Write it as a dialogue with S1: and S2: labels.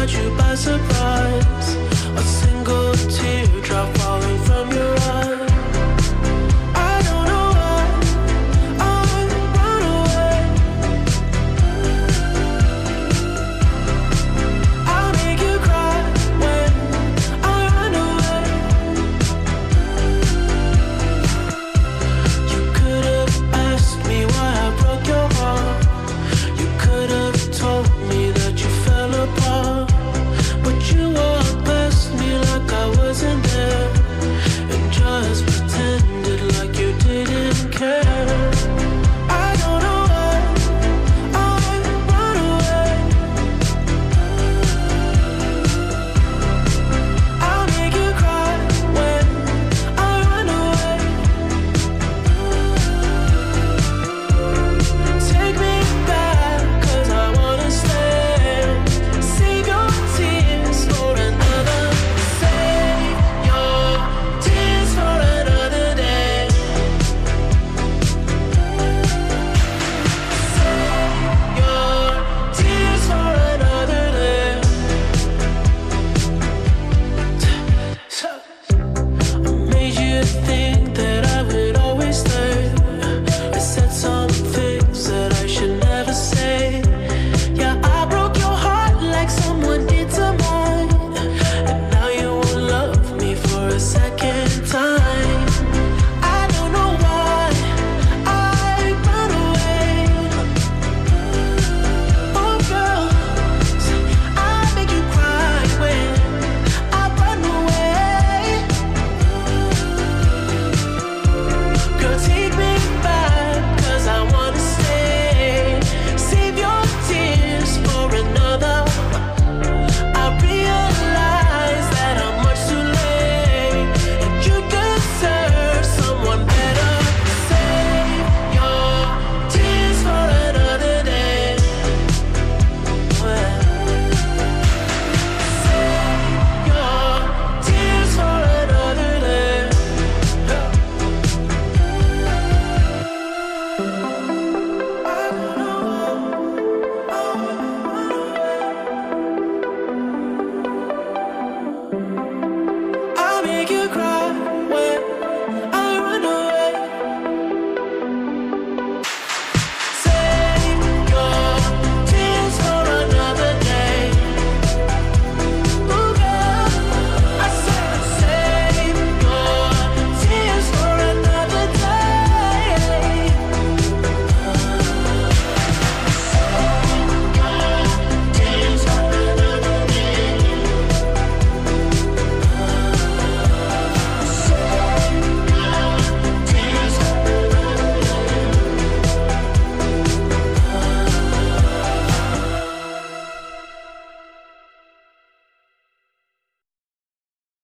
S1: caught you by surprise.